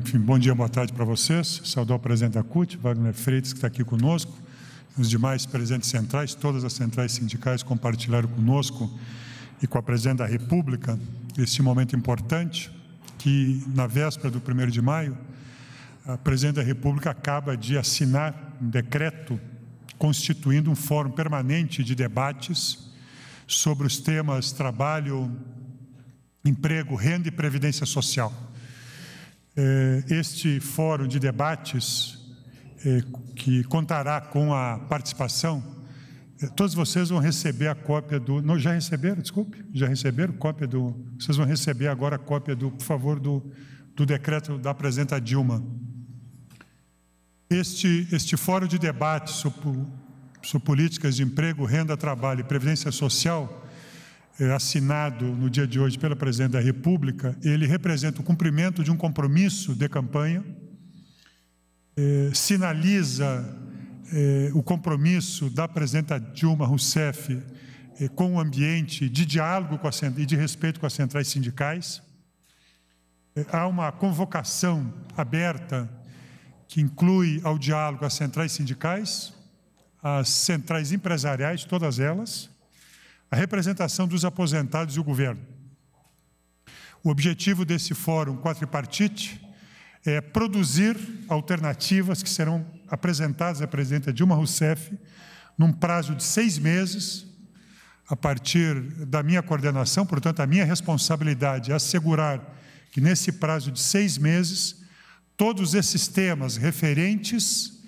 enfim, bom dia, boa tarde para vocês. Saudar o presidente da CUT, Wagner Freitas, que está aqui conosco, os demais presidentes centrais, todas as centrais sindicais compartilharam conosco e com a presidente da República este momento importante, que na véspera do 1 de maio, a presidente da República acaba de assinar um decreto constituindo um fórum permanente de debates sobre os temas trabalho, emprego, renda e previdência social. É, este fórum de debates, é, que contará com a participação, é, todos vocês vão receber a cópia do. Não, já receberam, desculpe? Já receberam cópia do. Vocês vão receber agora a cópia do, por favor, do, do decreto da presidenta Dilma. Este, este fórum de debate sobre, sobre políticas de emprego, renda, trabalho e previdência social assinado no dia de hoje pela Presidente da República, ele representa o cumprimento de um compromisso de campanha, é, sinaliza é, o compromisso da Presidenta Dilma Rousseff com o ambiente de diálogo com a, e de respeito com as centrais sindicais. Há uma convocação aberta que inclui ao diálogo as centrais sindicais, as centrais empresariais, todas elas, a representação dos aposentados e o governo. O objetivo desse fórum quadripartite é produzir alternativas que serão apresentadas à presidenta Dilma Rousseff num prazo de seis meses, a partir da minha coordenação, portanto, a minha responsabilidade é assegurar que nesse prazo de seis meses, todos esses temas referentes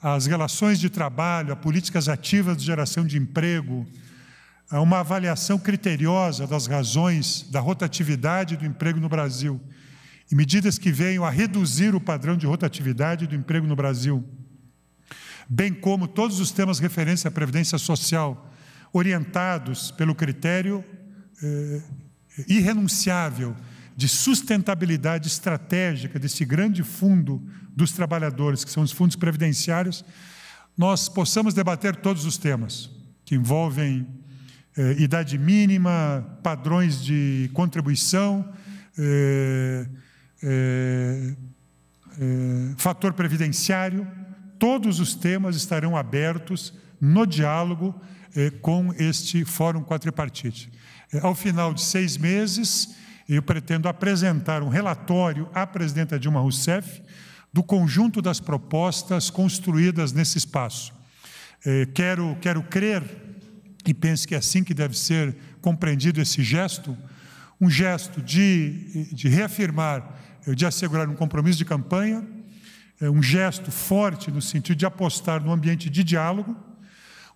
às relações de trabalho, a políticas ativas de geração de emprego, uma avaliação criteriosa das razões da rotatividade do emprego no Brasil e medidas que venham a reduzir o padrão de rotatividade do emprego no Brasil, bem como todos os temas referentes à previdência social, orientados pelo critério eh, irrenunciável de sustentabilidade estratégica desse grande fundo dos trabalhadores, que são os fundos previdenciários, nós possamos debater todos os temas que envolvem eh, idade mínima, padrões de contribuição, eh, fator previdenciário, todos os temas estarão abertos no diálogo com este Fórum Quadripartite. Ao final de seis meses, eu pretendo apresentar um relatório à presidenta Dilma Rousseff do conjunto das propostas construídas nesse espaço. Quero, quero crer e penso que é assim que deve ser compreendido esse gesto, um gesto de, de reafirmar, de assegurar um compromisso de campanha, é um gesto forte no sentido de apostar no ambiente de diálogo,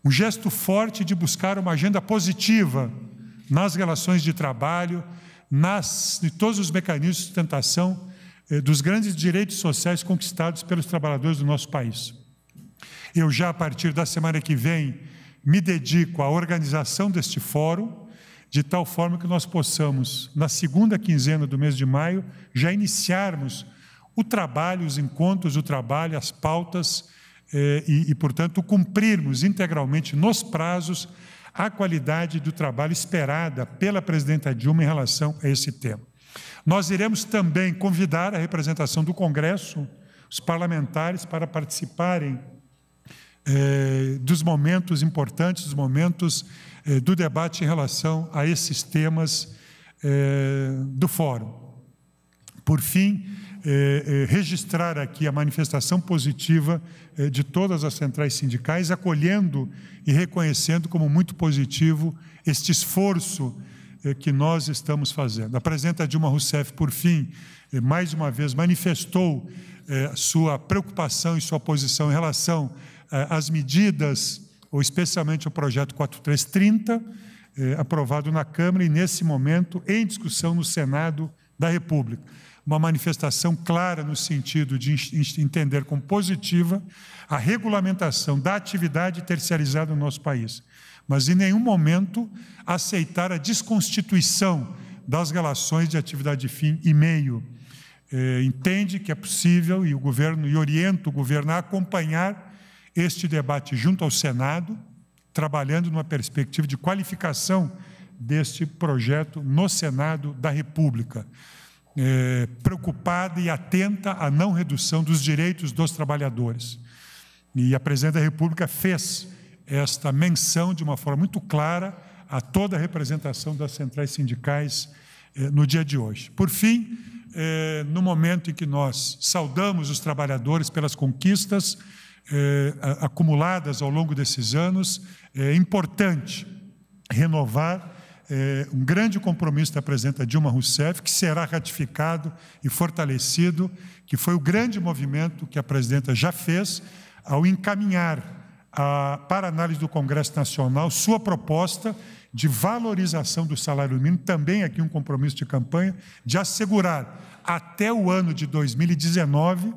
um gesto forte de buscar uma agenda positiva nas relações de trabalho, nas, em todos os mecanismos de sustentação eh, dos grandes direitos sociais conquistados pelos trabalhadores do nosso país. Eu já, a partir da semana que vem, me dedico à organização deste fórum, de tal forma que nós possamos, na segunda quinzena do mês de maio, já iniciarmos o trabalho, os encontros, o trabalho, as pautas eh, e, e, portanto, cumprirmos integralmente nos prazos a qualidade do trabalho esperada pela presidenta Dilma em relação a esse tema. Nós iremos também convidar a representação do Congresso, os parlamentares, para participarem eh, dos momentos importantes, dos momentos eh, do debate em relação a esses temas eh, do Fórum. Por fim, registrar aqui a manifestação positiva de todas as centrais sindicais, acolhendo e reconhecendo como muito positivo este esforço que nós estamos fazendo. A presidenta Dilma Rousseff, por fim, mais uma vez manifestou sua preocupação e sua posição em relação as medidas, ou especialmente o projeto 4330, eh, aprovado na Câmara e, nesse momento, em discussão no Senado da República. Uma manifestação clara no sentido de entender como positiva a regulamentação da atividade terciarizada no nosso país, mas em nenhum momento aceitar a desconstituição das relações de atividade de fim e meio. É, entende que é possível e o governo e orienta o governo a acompanhar este debate junto ao Senado, trabalhando numa perspectiva de qualificação deste projeto no Senado da República. é, preocupada e atenta à não redução dos direitos dos trabalhadores. E a presidente da República fez esta menção de uma forma muito clara a toda a representação das centrais sindicais eh, no dia de hoje. Por fim, eh, no momento em que nós saudamos os trabalhadores pelas conquistas eh, acumuladas ao longo desses anos, é importante renovar um grande compromisso da presidenta Dilma Rousseff, que será ratificado e fortalecido, que foi o grande movimento que a presidenta já fez ao encaminhar a, para análise do Congresso Nacional sua proposta de valorização do salário mínimo, também aqui um compromisso de campanha, de assegurar até o ano de 2019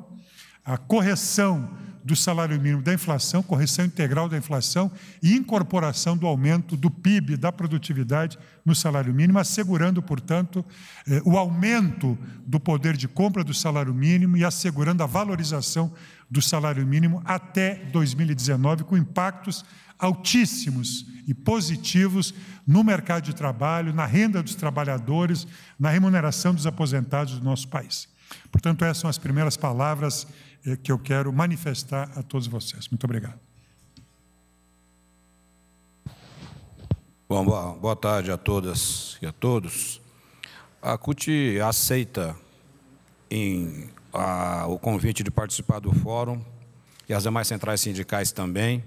a correção do salário mínimo da inflação, correção integral da inflação e incorporação do aumento do PIB, da produtividade no salário mínimo, assegurando, portanto, eh, o aumento do poder de compra do salário mínimo e assegurando a valorização do salário mínimo até 2019, com impactos altíssimos e positivos no mercado de trabalho, na renda dos trabalhadores, na remuneração dos aposentados do nosso país. Portanto, essas são as primeiras palavras que eu quero manifestar a todos vocês. Muito obrigado. Bom, boa, boa tarde a todas e a todos. A CUT aceita em, a, o convite de participar do fórum e as demais centrais sindicais também.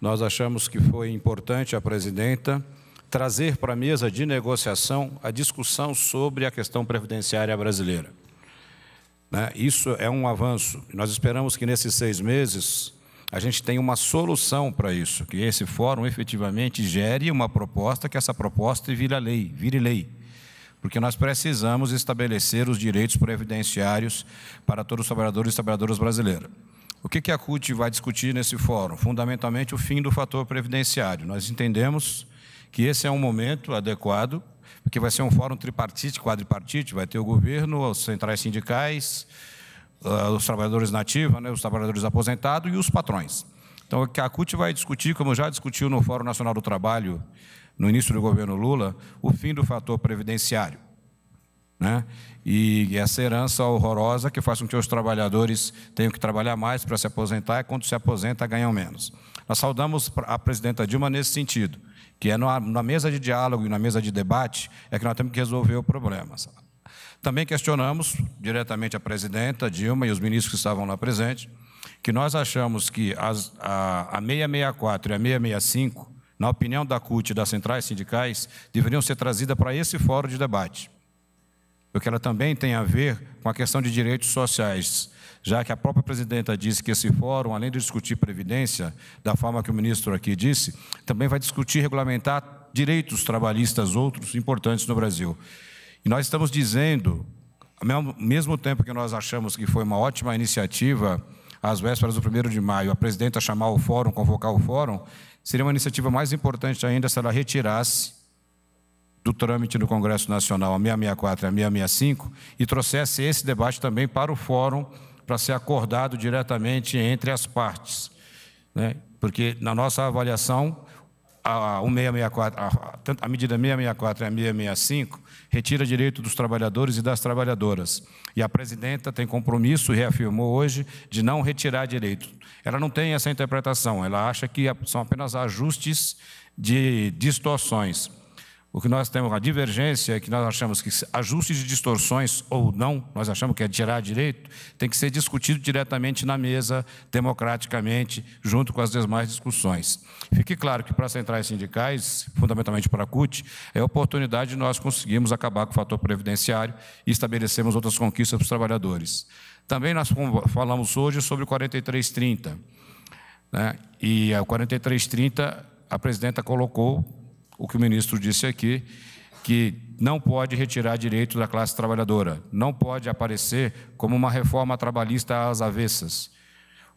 Nós achamos que foi importante a presidenta trazer para a mesa de negociação a discussão sobre a questão previdenciária brasileira. Né? Isso é um avanço. Nós esperamos que nesses seis meses a gente tenha uma solução para isso, que esse fórum efetivamente gere uma proposta, que essa proposta vire lei, vire lei. Porque nós precisamos estabelecer os direitos previdenciários para todos os trabalhadores e trabalhadoras brasileiras. O que, a CUT vai discutir nesse fórum? Fundamentalmente, o fim do fator previdenciário. Nós entendemos que esse é um momento adequado, porque vai ser um fórum tripartite, quadripartite, vai ter o governo, as centrais sindicais, ah, os trabalhadores nativos, né, os trabalhadores aposentados e os patrões. Então, a CUT vai discutir, como já discutiu no Fórum Nacional do Trabalho, no início do governo Lula, o fim do fator previdenciário. Né? E essa herança horrorosa que faz com que os trabalhadores tenham que trabalhar mais para se aposentar e quando se aposenta ganham menos. Nós saudamos a presidenta Dilma nesse sentido, que é na mesa de diálogo e na mesa de debate é que nós temos que resolver o problema. Também questionamos diretamente a presidenta Dilma e os ministros que estavam lá presentes, que nós achamos que as, a, a 664 e a 665, na opinião da CUT e das centrais sindicais, deveriam ser trazidas para esse fórum de debate porque ela também tem a ver com a questão de direitos sociais, já que a própria presidenta disse que esse fórum, além de discutir previdência, da forma que o ministro aqui disse, também vai discutir regulamentar direitos trabalhistas outros importantes no Brasil. E nós estamos dizendo, ao mesmo tempo que nós achamos que foi uma ótima iniciativa, às vésperas do 1 de maio, a presidenta chamar o fórum, convocar o fórum, seria uma iniciativa mais importante ainda se ela retirasse do trâmite no Congresso Nacional, a 664 e a 665, e trouxesse esse debate também para o fórum, para ser acordado diretamente entre as partes. Né? Porque, na nossa avaliação, a, 664, a, a medida 664 e a 665 retira direito dos trabalhadores e das trabalhadoras. E a presidenta tem compromisso, reafirmou hoje, de não retirar direito. Ela não tem essa interpretação, ela acha que são apenas ajustes de distorções. O que nós temos, a divergência é que nós achamos que ajustes de distorções ou não, nós achamos que é tirar direito, tem que ser discutido diretamente na mesa, democraticamente, junto com as demais discussões. Fique claro que para as centrais sindicais, fundamentalmente para a CUT, é a oportunidade de nós conseguirmos acabar com o fator previdenciário e estabelecermos outras conquistas para os trabalhadores. Também nós falamos hoje sobre o 4330. Né? E o 4330, a presidenta colocou o que o ministro disse aqui, que não pode retirar direito da classe trabalhadora, não pode aparecer como uma reforma trabalhista às avessas.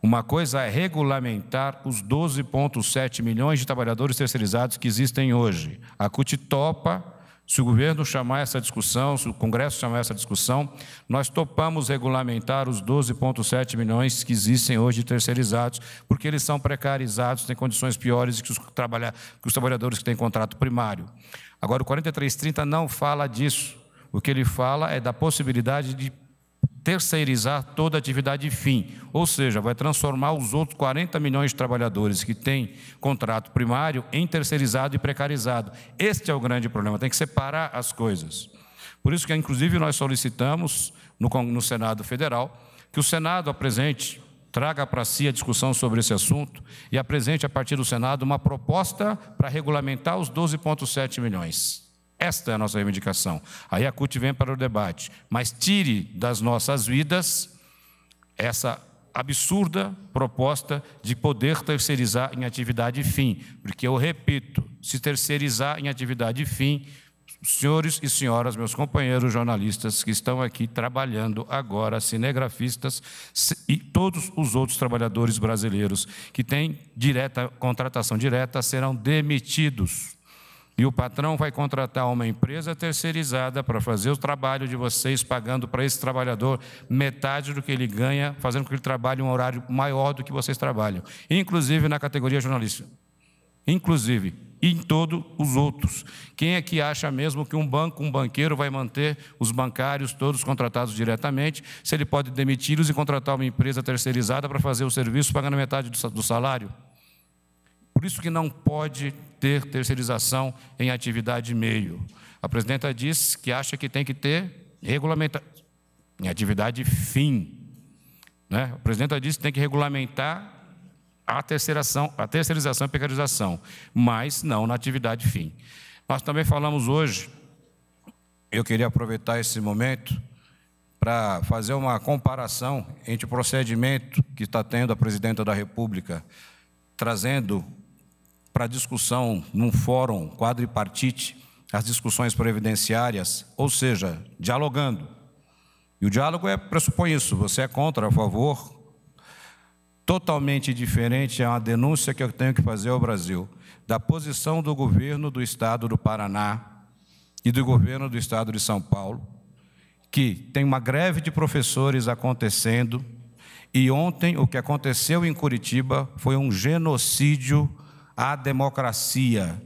Uma coisa é regulamentar os 12,7 milhões de trabalhadores terceirizados que existem hoje. A CUT topa se o governo chamar essa discussão, se o Congresso chamar essa discussão, nós topamos regulamentar os 12,7 milhões que existem hoje terceirizados, porque eles são precarizados, têm condições piores que os, que os trabalhadores que têm contrato primário. Agora, o 4330 não fala disso. O que ele fala é da possibilidade de terceirizar toda a atividade fim, ou seja, vai transformar os outros 40 milhões de trabalhadores que têm contrato primário em terceirizado e precarizado. Este é o grande problema, tem que separar as coisas. Por isso que, inclusive, nós solicitamos no, no Senado Federal que o Senado apresente, traga para si a discussão sobre esse assunto e apresente a partir do Senado uma proposta para regulamentar os 12,7 milhões. Esta é a nossa reivindicação. Aí a CUT vem para o debate, mas tire das nossas vidas essa absurda proposta de poder terceirizar em atividade fim, porque eu repito, se terceirizar em atividade fim, senhores e senhoras, meus companheiros jornalistas que estão aqui trabalhando agora, cinegrafistas e todos os outros trabalhadores brasileiros que têm direta contratação direta serão demitidos. E o patrão vai contratar uma empresa terceirizada para fazer o trabalho de vocês, pagando para esse trabalhador metade do que ele ganha, fazendo com que ele trabalhe um horário maior do que vocês trabalham, inclusive na categoria jornalista. Inclusive, em todos os outros. Quem é que acha mesmo que um banco, um banqueiro, vai manter os bancários todos contratados diretamente, se ele pode demiti-los e contratar uma empresa terceirizada para fazer o serviço pagando metade do salário? Por isso que não pode ter terceirização em atividade meio. A presidenta diz que acha que tem que ter regulamentação em atividade fim. Né? A presidenta disse que tem que regulamentar a terceirização, a terceirização e precarização, mas não na atividade fim. Nós também falamos hoje, eu queria aproveitar esse momento para fazer uma comparação entre o procedimento que está tendo a presidenta da República, trazendo para discussão num fórum quadripartite as discussões previdenciárias, ou seja, dialogando. E o diálogo é, pressupõe isso, você é contra, a favor. Totalmente diferente é uma denúncia que eu tenho que fazer ao Brasil, da posição do governo do estado do Paraná e do governo do estado de São Paulo, que tem uma greve de professores acontecendo, e ontem o que aconteceu em Curitiba foi um genocídio à democracia.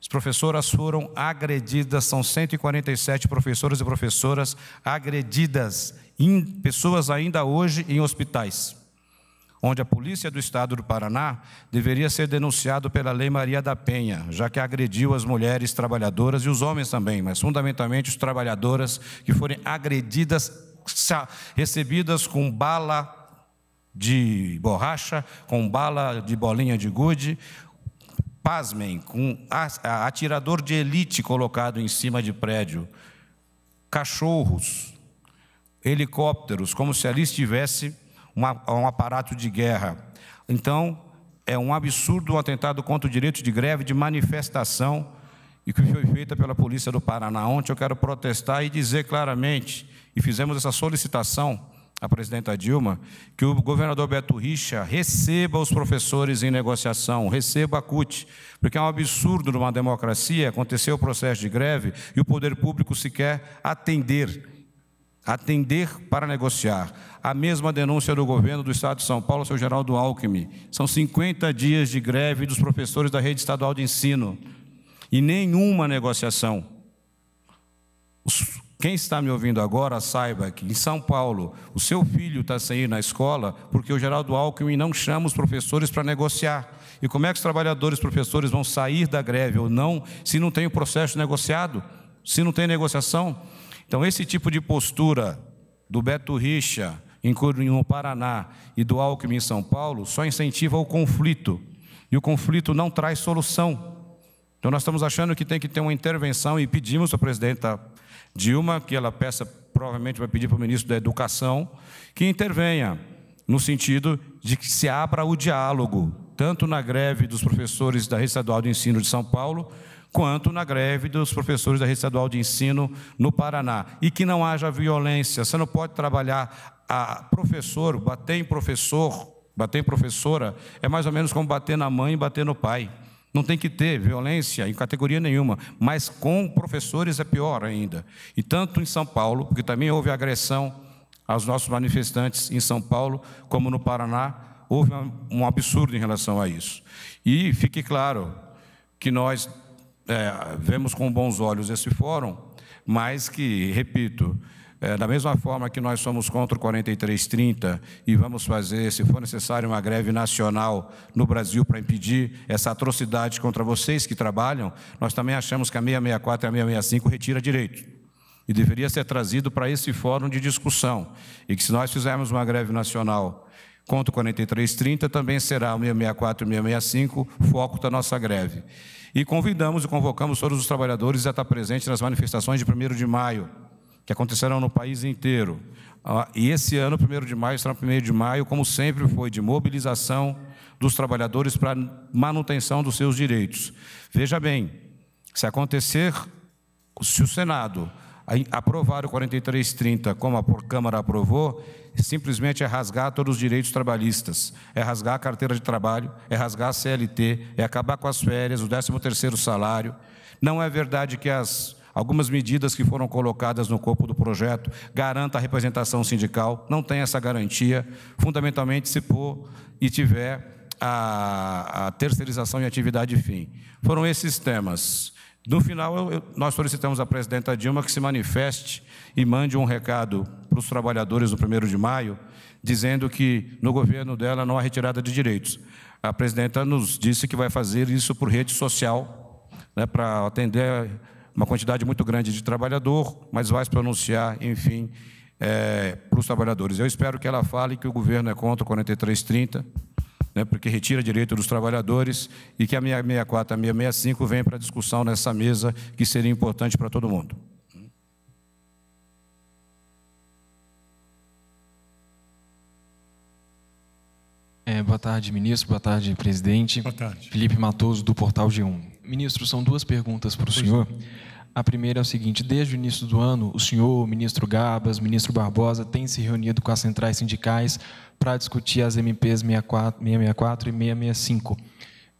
As professoras foram agredidas, são 147 professoras e professoras agredidas, em, pessoas ainda hoje em hospitais, onde a polícia do estado do Paraná deveria ser denunciado pela Lei Maria da Penha, já que agrediu as mulheres trabalhadoras e os homens também, mas fundamentalmente os trabalhadoras que forem agredidas, recebidas com bala de borracha, com bala de bolinha de gude, pasmem, com atirador de elite colocado em cima de prédio, cachorros, helicópteros, como se ali estivesse um aparato de guerra. Então, é um absurdo um atentado contra o direito de greve, de manifestação, e que foi feita pela Polícia do Paraná. Ontem eu quero protestar e dizer claramente, e fizemos essa solicitação a presidenta Dilma, que o governador Beto Richa receba os professores em negociação, receba a CUT, porque é um absurdo numa democracia acontecer o processo de greve e o poder público sequer atender, atender para negociar. A mesma denúncia do governo do Estado de São Paulo, seu Geraldo Alckmin. São 50 dias de greve dos professores da rede estadual de ensino e nenhuma negociação. Os quem está me ouvindo agora, saiba que em São Paulo o seu filho está sem ir na escola porque o Geraldo Alckmin não chama os professores para negociar. E como é que os trabalhadores professores vão sair da greve ou não se não tem o processo negociado, se não tem negociação? Então, esse tipo de postura do Beto Richa no Paraná e do Alckmin em São Paulo só incentiva o conflito. E o conflito não traz solução. Então, nós estamos achando que tem que ter uma intervenção e pedimos à presidenta Dilma, que ela peça, provavelmente vai pedir para o ministro da Educação, que intervenha no sentido de que se abra o diálogo, tanto na greve dos professores da Rede Estadual de Ensino de São Paulo, quanto na greve dos professores da Rede Estadual de Ensino no Paraná. E que não haja violência. Você não pode trabalhar a professor, bater em professor, bater em professora, é mais ou menos como bater na mãe e bater no pai. Não tem que ter violência em categoria nenhuma, mas com professores é pior ainda. E tanto em São Paulo, porque também houve agressão aos nossos manifestantes em São Paulo, como no Paraná, houve um absurdo em relação a isso. E fique claro que nós é, vemos com bons olhos esse fórum, mas que, repito, é, da mesma forma que nós somos contra o 4330 e vamos fazer, se for necessário, uma greve nacional no Brasil para impedir essa atrocidade contra vocês que trabalham, nós também achamos que a 664 e a 665 retira direito. E deveria ser trazido para esse fórum de discussão. E que se nós fizermos uma greve nacional contra o 4330, também será o 664 e 665 foco da nossa greve. E convidamos e convocamos todos os trabalhadores a estar presentes nas manifestações de 1 de maio, que acontecerão no país inteiro. Ah, e esse ano, 1 de maio, será 1 de maio, como sempre foi, de mobilização dos trabalhadores para manutenção dos seus direitos. Veja bem, se acontecer, se o Senado aprovar o 4330 como a Câmara aprovou, simplesmente é rasgar todos os direitos trabalhistas, é rasgar a carteira de trabalho, é rasgar a CLT, é acabar com as férias, o 13º salário. Não é verdade que as Algumas medidas que foram colocadas no corpo do projeto garantam a representação sindical, não tem essa garantia, fundamentalmente se for e tiver a, a terceirização e atividade fim. Foram esses temas. No final, eu, nós solicitamos à presidenta Dilma que se manifeste e mande um recado para os trabalhadores do 1 de maio, dizendo que no governo dela não há retirada de direitos. A presidenta nos disse que vai fazer isso por rede social, né, para atender uma quantidade muito grande de trabalhador, mas vai se pronunciar, enfim, é, para os trabalhadores. Eu espero que ela fale que o governo é contra o 4330, né, porque retira direito dos trabalhadores, e que a 664 e a 665 venham para discussão nessa mesa, que seria importante para todo mundo. É, boa tarde, ministro. Boa tarde, presidente. Boa tarde. Felipe Matoso, do Portal G1. Ministro, são duas perguntas para o senhor. A primeira é o seguinte: desde o início do ano, o senhor, o ministro Gabas, o ministro Barbosa, tem se reunido com as centrais sindicais para discutir as MPs 64, 664 e 665.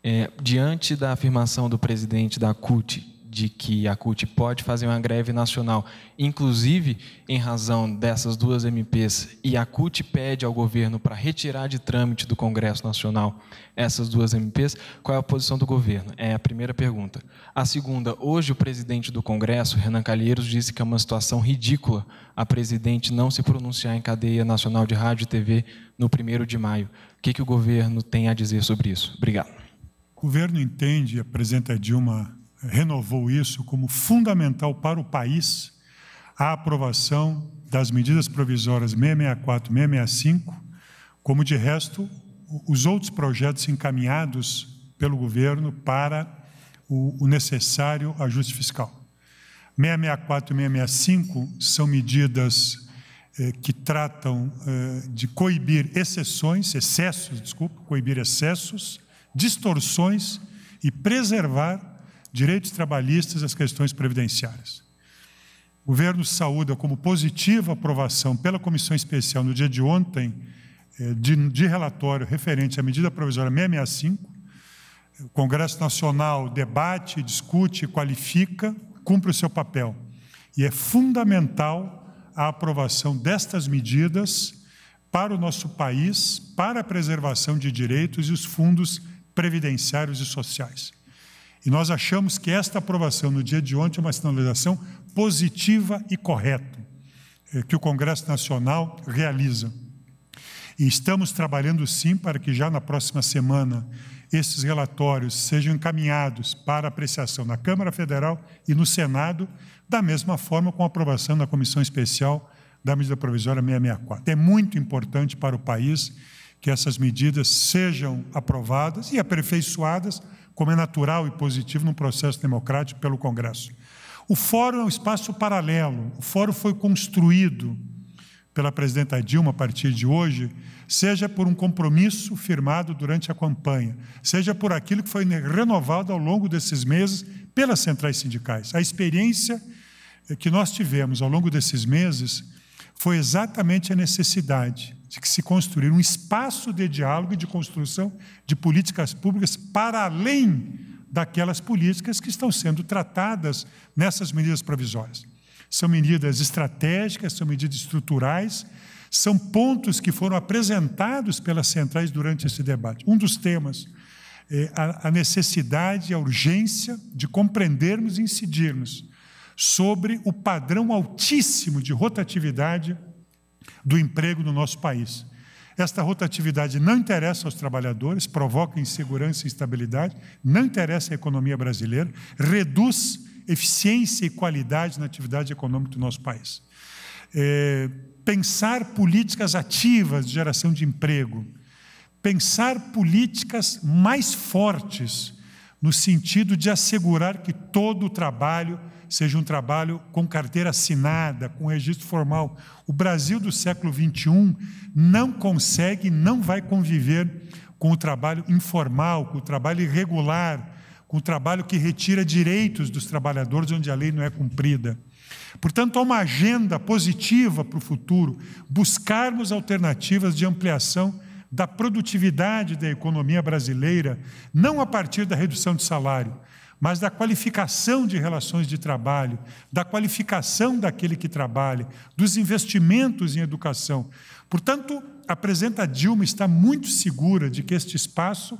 É, diante da afirmação do presidente da CUT de que a CUT pode fazer uma greve nacional, inclusive em razão dessas duas MPs, e a CUT pede ao governo para retirar de trâmite do Congresso Nacional essas duas MPs, qual é a posição do governo? É a primeira pergunta. A segunda, hoje o presidente do Congresso, Renan Calheiros, disse que é uma situação ridícula a presidente não se pronunciar em cadeia nacional de rádio e TV no primeiro de maio. O que, que o governo tem a dizer sobre isso? Obrigado. O governo entende, a presidenta Dilma renovou isso como fundamental para o país a aprovação das medidas provisórias 664 e 665, como de resto os outros projetos encaminhados pelo governo para o, necessário ajuste fiscal. 664 e 665 são medidas eh, que tratam eh, de coibir exceções, excessos, desculpa, coibir excessos, distorções e preservar direitos trabalhistas e as questões previdenciárias. O governo saúda como positiva aprovação pela comissão especial no dia de ontem eh, de, de relatório referente à medida provisória 665. O Congresso Nacional debate, discute, qualifica, cumpre o seu papel. E é fundamental a aprovação destas medidas para o nosso país, para a preservação de direitos e os fundos previdenciários e sociais. E nós achamos que esta aprovação no dia de ontem é uma sinalização positiva e correta eh, que o Congresso Nacional realiza. E estamos trabalhando sim para que já na próxima semana esses relatórios sejam encaminhados para apreciação na Câmara Federal e no Senado, da mesma forma com a aprovação da Comissão Especial da Medida Provisória 664. É muito importante para o país que essas medidas sejam aprovadas e aperfeiçoadas como é natural e positivo num processo democrático pelo Congresso. O fórum é um espaço paralelo. O fórum foi construído pela presidenta Dilma a partir de hoje, seja por um compromisso firmado durante a campanha, seja por aquilo que foi renovado ao longo desses meses pelas centrais sindicais. A experiência que nós tivemos ao longo desses meses foi exatamente a necessidade de que se construir um espaço de diálogo e de construção de políticas públicas para além daquelas políticas que estão sendo tratadas nessas medidas provisórias. São medidas estratégicas, são medidas estruturais, são pontos que foram apresentados pelas centrais durante esse debate. Um dos temas é a necessidade, a urgência de compreendermos e incidirmos sobre o padrão altíssimo de rotatividade do emprego no nosso país. Esta rotatividade não interessa aos trabalhadores, provoca insegurança e instabilidade, não interessa à economia brasileira, reduz eficiência e qualidade na atividade econômica do nosso país. É, pensar políticas ativas de geração de emprego, pensar políticas mais fortes no sentido de assegurar que todo o trabalho seja um trabalho com carteira assinada, com registro formal. O Brasil do século XXI não consegue, não vai conviver com o trabalho informal, com o trabalho irregular, com o trabalho que retira direitos dos trabalhadores onde a lei não é cumprida. Portanto, há uma agenda positiva para o futuro, buscarmos alternativas de ampliação da produtividade da economia brasileira, não a partir da redução de salário, mas da qualificação de relações de trabalho, da qualificação daquele que trabalha, dos investimentos em educação. Portanto, a presidenta Dilma está muito segura de que este espaço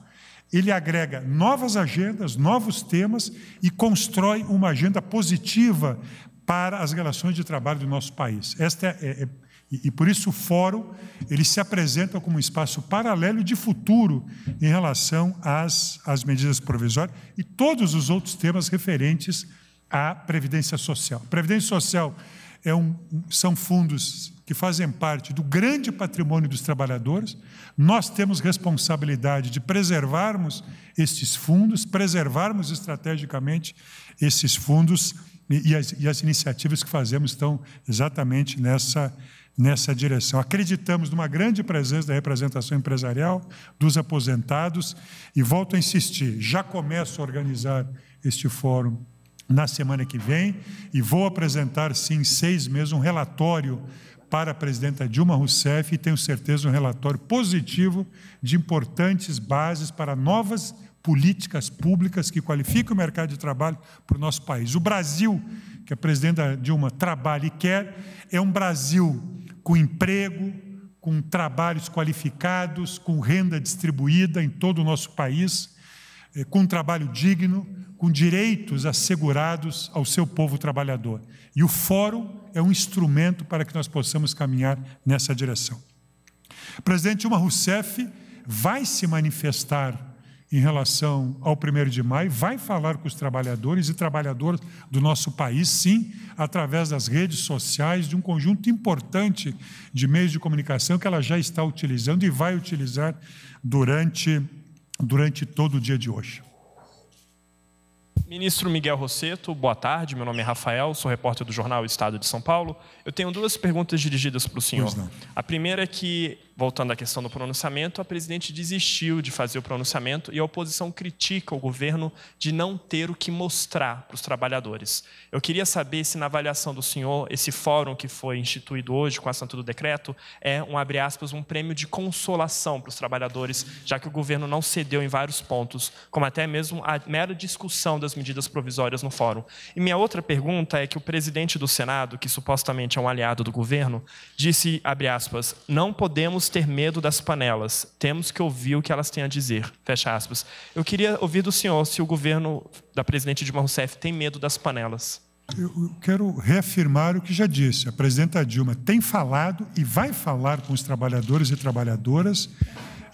ele agrega novas agendas, novos temas e constrói uma agenda positiva para as relações de trabalho do nosso país. Esta é, é, é e, e, por isso o fórum ele se apresenta como um espaço paralelo de futuro em relação às, às medidas provisórias e todos os outros temas referentes à previdência social. Previdência social é um, são fundos que fazem parte do grande patrimônio dos trabalhadores. Nós temos responsabilidade de preservarmos estes fundos, preservarmos estrategicamente esses fundos e as, e as iniciativas que fazemos estão exatamente nessa nessa direção. Acreditamos numa grande presença da representação empresarial, dos aposentados, e volto a insistir: já começo a organizar este fórum na semana que vem e vou apresentar, sim, em seis meses, um relatório para a presidenta Dilma Rousseff e tenho certeza um relatório positivo de importantes bases para novas políticas públicas que qualifiquem o mercado de trabalho para o nosso país. O Brasil, que a presidenta Dilma trabalha e quer, é um Brasil com emprego, com trabalhos qualificados, com renda distribuída em todo o nosso país, eh, com trabalho digno, com direitos assegurados ao seu povo trabalhador. E o fórum é um instrumento para que nós possamos caminhar nessa direção. O presidente Dilma Rousseff vai se manifestar em relação ao 1 de maio, vai falar com os trabalhadores e trabalhadoras do nosso país, sim, através das redes sociais, de um conjunto importante de meios de comunicação que ela já está utilizando e vai utilizar durante, durante todo o dia de hoje. Ministro Miguel Rosseto, boa tarde. Meu nome é Rafael, sou repórter do jornal Estado de São Paulo. Eu tenho duas perguntas dirigidas para o senhor. A primeira é que voltando à questão do pronunciamento, a presidente desistiu de fazer o pronunciamento e a oposição critica o governo de não ter o que mostrar para os trabalhadores. Eu queria saber se, na avaliação do senhor, esse fórum que foi instituído hoje com a assinatura do decreto é, um abre aspas, um prêmio de consolação para os trabalhadores, já que o governo não cedeu em vários pontos, como até mesmo a mera discussão das medidas provisórias no fórum. E minha outra pergunta é que o presidente do Senado, que supostamente é um aliado do governo, disse, abre aspas, não podemos podemos ter medo das panelas, temos que ouvir o que elas têm a dizer. Fecha aspas. Eu queria ouvir do senhor se o governo da presidente Dilma Rousseff tem medo das panelas. Eu quero reafirmar o que já disse. A presidenta Dilma tem falado e vai falar com os trabalhadores e trabalhadoras,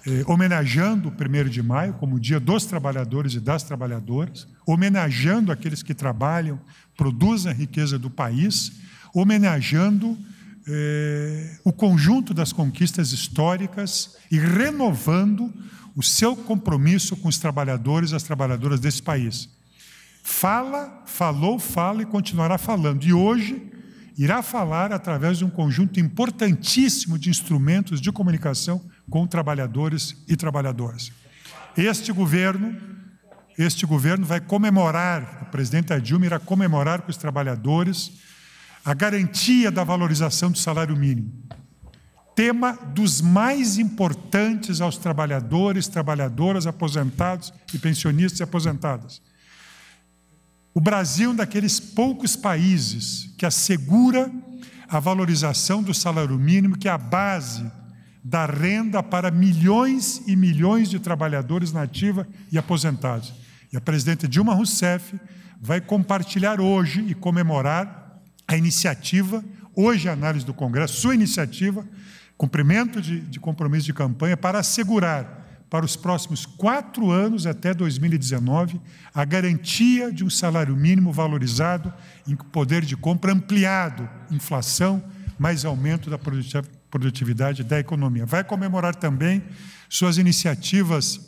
eh, homenageando o 1 de maio como o Dia dos Trabalhadores e das Trabalhadoras, homenageando aqueles que trabalham, produzem a riqueza do país, homenageando eh, o conjunto das conquistas históricas e renovando o seu compromisso com os trabalhadores e as trabalhadoras desse país. Fala, falou, fala e continuará falando. E hoje irá falar através de um conjunto importantíssimo de instrumentos de comunicação com trabalhadores e trabalhadoras. Este governo, este governo vai comemorar, o presidente Dilma irá comemorar com os trabalhadores a garantia da valorização do salário mínimo. Tema dos mais importantes aos trabalhadores, trabalhadoras, aposentados e pensionistas e aposentadas. O Brasil é um daqueles poucos países que assegura a valorização do salário mínimo, que é a base da renda para milhões e milhões de trabalhadores na ativa e aposentados. E a presidenta Dilma Rousseff vai compartilhar hoje e comemorar a iniciativa, hoje a análise do Congresso, sua iniciativa, cumprimento de, de compromisso de campanha para assegurar para os próximos quatro anos, até 2019, a garantia de um salário mínimo valorizado em poder de compra ampliado, inflação, mais aumento da produtividade da economia. Vai comemorar também suas iniciativas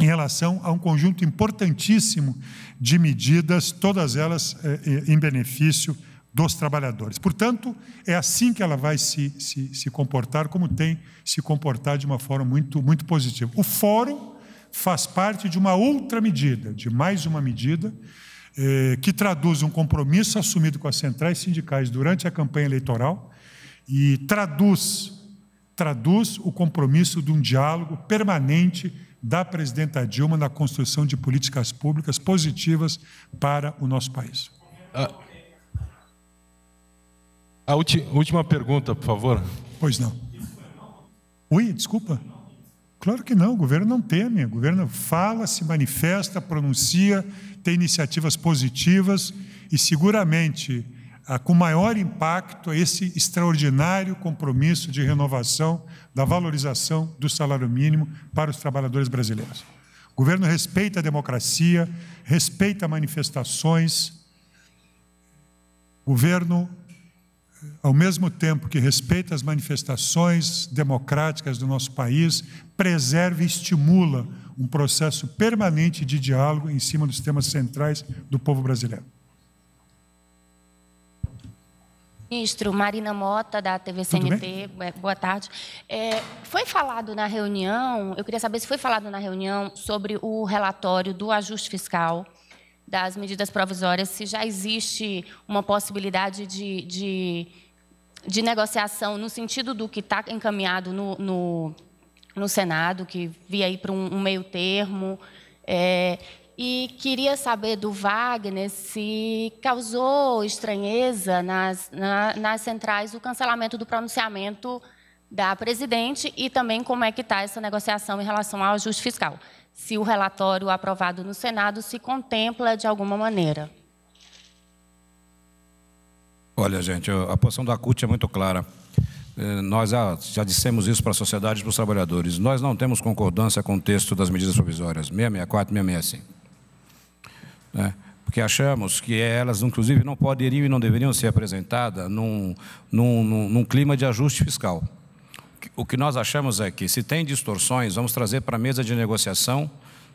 em relação a um conjunto importantíssimo de medidas, todas elas eh, em benefício dos trabalhadores. Portanto, é assim que ela vai se, se, se comportar, como tem se comportado de uma forma muito, muito positiva. O fórum faz parte de uma outra medida, de mais uma medida, eh, que traduz um compromisso assumido com as centrais sindicais durante a campanha eleitoral e traduz, traduz o compromisso de um diálogo permanente da presidenta Dilma na construção de políticas públicas positivas para o nosso país. Ah. A última pergunta, por favor. Pois não. Ui, desculpa. Claro que não, o governo não teme, o governo fala, se manifesta, pronuncia, tem iniciativas positivas e seguramente ah, com maior impacto esse extraordinário compromisso de renovação da valorização do salário mínimo para os trabalhadores brasileiros. O governo respeita a democracia, respeita manifestações, o governo ao mesmo tempo que respeita as manifestações democráticas do nosso país, preserva e estimula um processo permanente de diálogo em cima dos temas centrais do povo brasileiro. Ministro, Marina Mota, da TV CNT, é, boa tarde. É, foi falado na reunião, eu queria saber se foi falado na reunião sobre o relatório do ajuste fiscal das medidas provisórias, se já existe uma possibilidade de, de, de negociação no sentido do que está encaminhado no, no, no, Senado, que via aí para um, um meio termo. É, e queria saber do Wagner se causou estranheza nas, na, nas centrais o cancelamento do pronunciamento da presidente e também como é que está essa negociação em relação ao ajuste fiscal se o relatório aprovado no Senado se contempla de alguma maneira. Olha, gente, a posição da CUT é muito clara. É, nós já, já dissemos isso para a sociedade e para os trabalhadores. Nós não temos concordância com o texto das medidas provisórias 664 e 665. Né? Porque achamos que elas, inclusive, não poderiam e não deveriam ser apresentadas num, num, num, num clima de ajuste fiscal o que nós achamos é que, se tem distorções, vamos trazer para a mesa de negociação,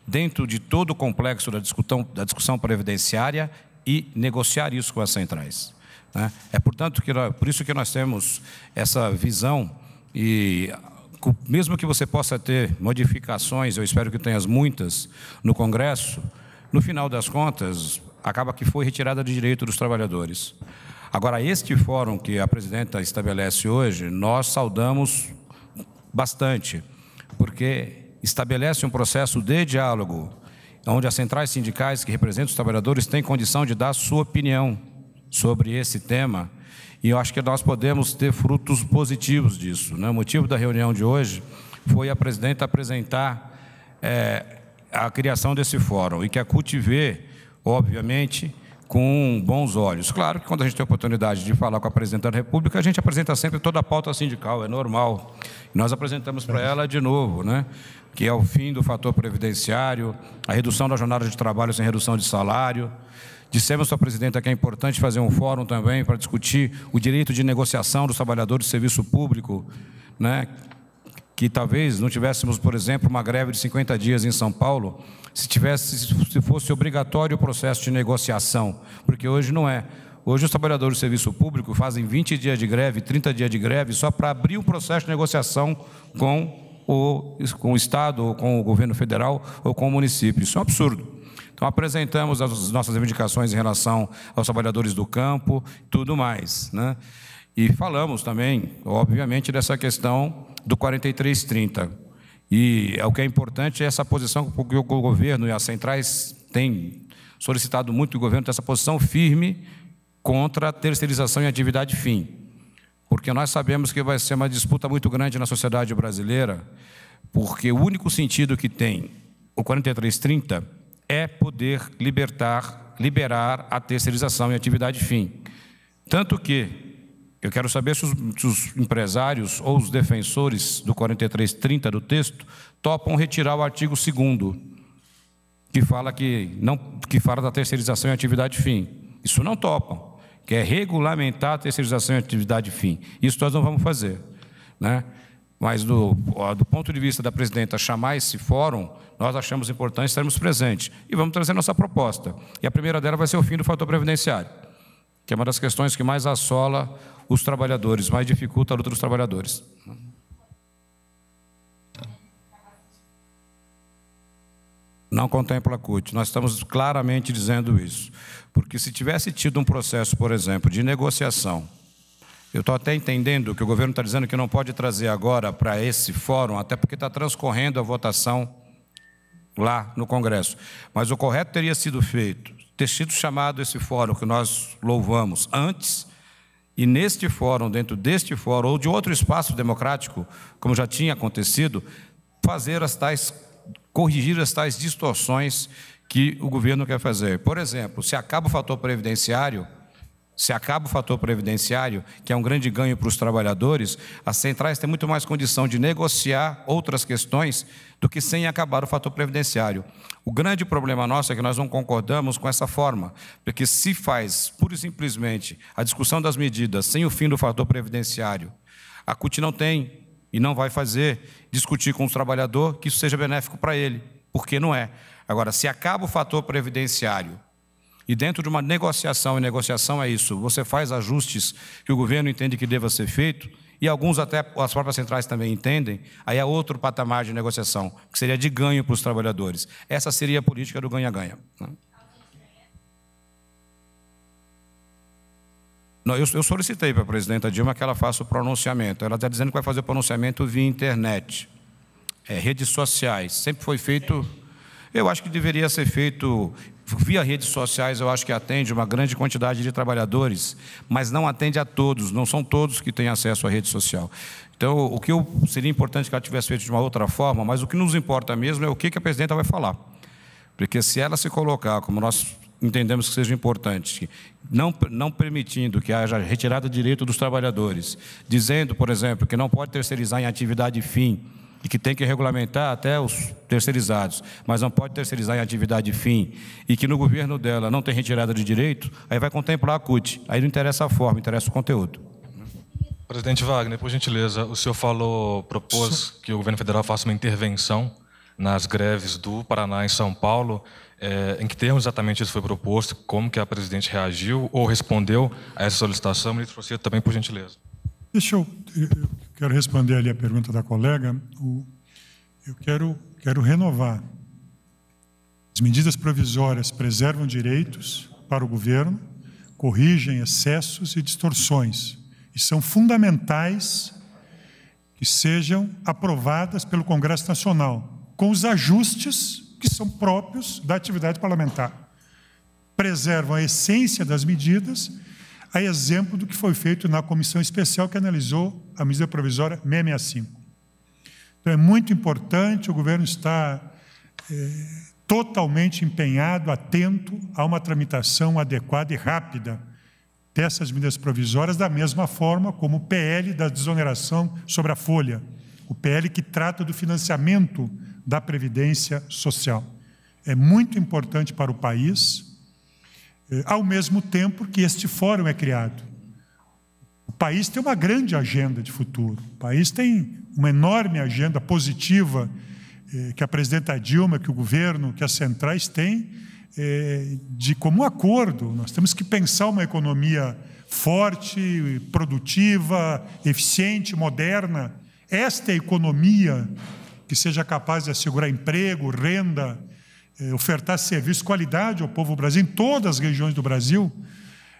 dentro de todo o complexo da discussão, da discussão previdenciária, e negociar isso com as centrais. Né? É, portanto, que por isso que nós temos essa visão, e mesmo que você possa ter modificações, eu espero que tenhas muitas, no Congresso, no final das contas, acaba que foi retirada de direito dos trabalhadores. Agora, este fórum que a presidenta estabelece hoje, nós saudamos bastante, porque estabelece um processo de diálogo, onde as centrais sindicais que representam os trabalhadores têm condição de dar sua opinião sobre esse tema, e eu acho que nós podemos ter frutos positivos disso. Né? O motivo da reunião de hoje foi a presidenta apresentar é, a criação desse fórum, e que a CUT vê, obviamente, com bons olhos. Claro que quando a gente tem a oportunidade de falar com a presidenta da República, a gente apresenta sempre toda a pauta sindical, é normal. Nós apresentamos para ela de novo, né? que é o fim do fator previdenciário, a redução da jornada de trabalho sem redução de salário. Dissemos para a presidenta que é importante fazer um fórum também para discutir o direito de negociação dos trabalhadores de serviço público, né? Que talvez não tivéssemos, por exemplo, uma greve de 50 dias em São Paulo, se tivesse, se fosse obrigatório o processo de negociação, porque hoje não é. Hoje os trabalhadores do serviço público fazem 20 dias de greve, 30 dias de greve, só para abrir um processo de negociação com o, com o Estado, ou com o governo federal, ou com o município. Isso é um absurdo. Então, apresentamos as nossas reivindicações em relação aos trabalhadores do campo, tudo mais. Né? E falamos também, obviamente, dessa questão do 4330. E é o que é importante é essa posição que o governo e as centrais têm solicitado muito o governo ter essa posição firme contra a terceirização em atividade fim. Porque nós sabemos que vai ser uma disputa muito grande na sociedade brasileira, porque o único sentido que tem o 4330 é poder libertar liberar a terceirização em atividade fim. Tanto que eu quero saber se os, se os empresários ou os defensores do 4330 do texto topam retirar o artigo 2 que fala que não que fala da terceirização em atividade fim. Isso não topam, que é regulamentar a terceirização em atividade fim. Isso nós não vamos fazer, né? Mas do, do ponto de vista da presidenta chamar esse fórum, nós achamos importante estarmos presentes e vamos trazer nossa proposta. E a primeira dela vai ser o fim do fator previdenciário, que é uma das questões que mais assola os trabalhadores, mais dificulta a luta dos trabalhadores. Não contempla a CUT. Nós estamos claramente dizendo isso. Porque se tivesse tido um processo, por exemplo, de negociação eu estou até entendendo que o governo está dizendo que não pode trazer agora para esse fórum, até porque está transcorrendo a votação lá no Congresso. Mas o correto teria sido feito, ter sido chamado esse fórum que nós louvamos antes, e neste fórum, dentro deste fórum, ou de outro espaço democrático, como já tinha acontecido, fazer as tais, corrigir as tais distorções que o governo quer fazer. Por exemplo, se acaba o fator previdenciário, se acaba o fator previdenciário, que é um grande ganho para os trabalhadores, as centrais têm muito mais condição de negociar outras questões do que sem acabar o fator previdenciário. O grande problema nosso é que nós não concordamos com essa forma, porque se faz pura e simplesmente a discussão das medidas sem o fim do fator previdenciário, a CUT não tem e não vai fazer discutir com o trabalhador que isso seja benéfico para ele, porque não é. Agora, se acaba o fator previdenciário e dentro de uma negociação, e negociação é isso, você faz ajustes que o governo entende que deva ser feito, e alguns até as próprias centrais também entendem, aí é outro patamar de negociação, que seria de ganho para os trabalhadores. Essa seria a política do ganha-ganha. Né? Eu, eu, solicitei para a presidenta Dilma que ela faça o pronunciamento. Ela está dizendo que vai fazer o pronunciamento via internet, é, redes sociais. Sempre foi feito. Eu acho que deveria ser feito via redes sociais, eu acho que atende uma grande quantidade de trabalhadores, mas não atende a todos, não são todos que têm acesso à rede social. Então, o que eu, seria importante que ela tivesse feito de uma outra forma, mas o que nos importa mesmo é o que, a presidenta vai falar. Porque se ela se colocar, como nós entendemos que seja importante, não, não permitindo que haja retirada de direito dos trabalhadores, dizendo, por exemplo, que não pode terceirizar em atividade fim, e que tem que regulamentar até os terceirizados, mas não pode terceirizar em atividade fim, e que no governo dela não tem retirada de direito, aí vai contemplar a CUT. Aí não interessa a forma, interessa o conteúdo. Presidente Wagner, por gentileza, o senhor falou, propôs que o governo federal faça uma intervenção nas greves do Paraná e São Paulo. É, em que termos exatamente isso foi proposto? Como que a presidente reagiu ou respondeu a essa solicitação? Ministro Rossito, também, por gentileza. Deixa eu, eu quero responder ali a pergunta da colega. eu quero, quero renovar. As medidas provisórias preservam direitos para o governo, corrigem excessos e distorções, e são fundamentais que sejam aprovadas pelo Congresso Nacional, com os ajustes que são próprios da atividade parlamentar. Preservam a essência das medidas a exemplo do que foi feito na comissão especial que analisou a medida provisória 665. Então, é muito importante, o governo está é, totalmente empenhado, atento a uma tramitação adequada e rápida dessas medidas provisórias, da mesma forma como o PL da desoneração sobre a folha, o PL que trata do financiamento da Previdência Social. É muito importante para o país, eh, ao mesmo tempo que este fórum é criado. O país tem uma grande agenda de futuro, o país tem uma enorme agenda positiva eh, que a presidenta Dilma, que o governo, que as centrais têm, eh, de comum acordo. Nós temos que pensar uma economia forte, produtiva, eficiente, moderna. Esta economia que seja capaz de assegurar emprego, renda, é, ofertar serviço, qualidade ao povo brasileiro, em todas as regiões do Brasil,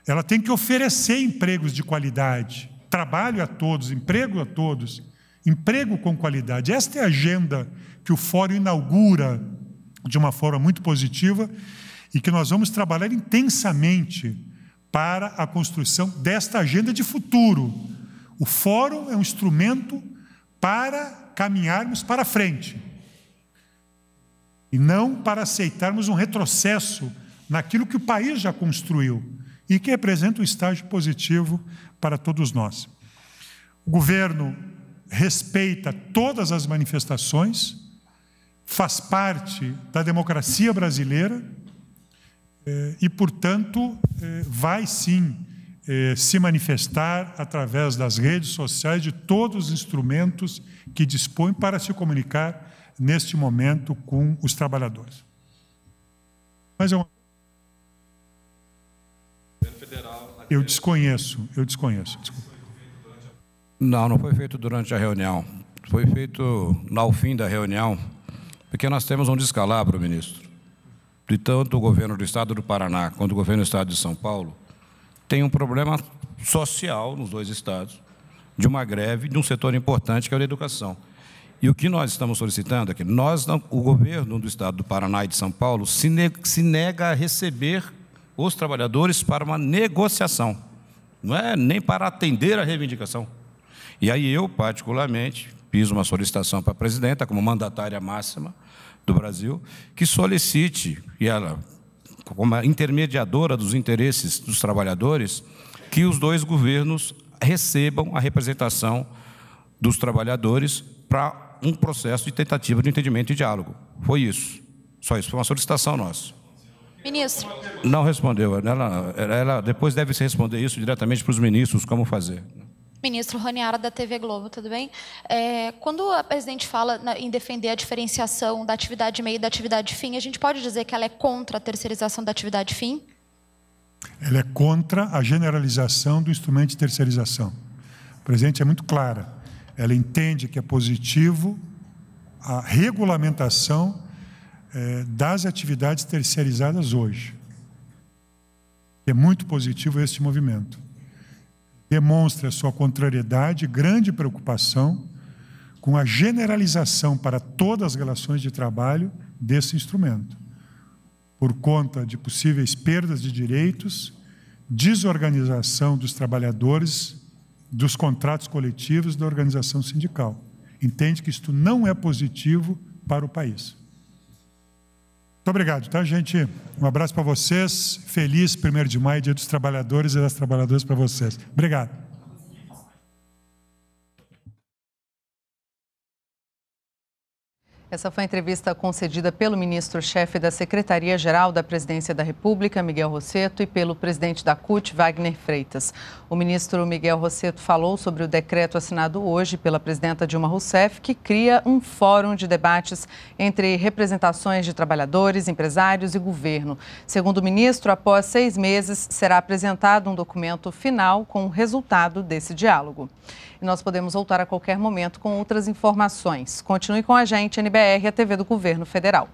ela tem que oferecer empregos de qualidade, trabalho a todos, emprego a todos, emprego com qualidade. Esta é a agenda que o Fórum inaugura de uma forma muito positiva e que nós vamos trabalhar intensamente para a construção desta agenda de futuro. O Fórum é um instrumento para caminharmos para frente e não para aceitarmos um retrocesso naquilo que o país já construiu e que representa um estágio positivo para todos nós. O governo respeita todas as manifestações, faz parte da democracia brasileira eh, e, portanto, eh, vai sim eh, se manifestar através das redes sociais, de todos os instrumentos que dispõe para se comunicar neste momento com os trabalhadores. Mas é uma... Eu desconheço, eu desconheço. Desculpa. Não, não foi feito durante a reunião. Foi feito ao fim da reunião, porque nós temos um descalabro, ministro. De tanto o governo do Estado do Paraná quanto o governo do Estado de São Paulo tem um problema social nos dois estados, de uma greve de um setor importante que é a educação. E o que nós estamos solicitando é que nós, o governo do Estado do Paraná e de São Paulo se nega a receber os trabalhadores para uma negociação, não é nem para atender a reivindicação. E aí eu, particularmente, fiz uma solicitação para a presidenta, como mandatária máxima do Brasil, que solicite, e ela, como intermediadora dos interesses dos trabalhadores, que os dois governos recebam a representação dos trabalhadores para um processo de tentativa de entendimento e diálogo. Foi isso. Só isso. Foi uma solicitação nossa. Ministro. Não respondeu. Ela, ela depois deve se responder isso diretamente para os ministros, como fazer. Ministro Roniara, da TV Globo, tudo bem? É, quando a presidente fala na, em defender a diferenciação da atividade meio e da atividade fim, a gente pode dizer que ela é contra a terceirização da atividade fim? Ela é contra a generalização do instrumento de terceirização. A presidente é muito clara. Ela entende que é positivo a regulamentação é, das atividades terceirizadas hoje. É muito positivo esse movimento demonstra sua contrariedade grande preocupação com a generalização para todas as relações de trabalho desse instrumento, por conta de possíveis perdas de direitos, desorganização dos trabalhadores, dos contratos coletivos da organização sindical. Entende que isto não é positivo para o país. Muito obrigado, tá, gente? Um abraço para vocês. Feliz 1 de maio, Dia dos Trabalhadores e das Trabalhadoras para vocês. Obrigado. Essa foi a entrevista concedida pelo ministro-chefe da Secretaria-Geral da Presidência da República, Miguel Rosseto, e pelo presidente da CUT, Wagner Freitas. O ministro Miguel Rosseto falou sobre o decreto assinado hoje pela presidenta Dilma Rousseff, que cria um fórum de debates entre representações de trabalhadores, empresários e governo. Segundo o ministro, após seis meses, será apresentado um documento final com o resultado desse diálogo e nós podemos voltar a qualquer momento com outras informações. Continue com a gente, NBR, a TV do Governo Federal.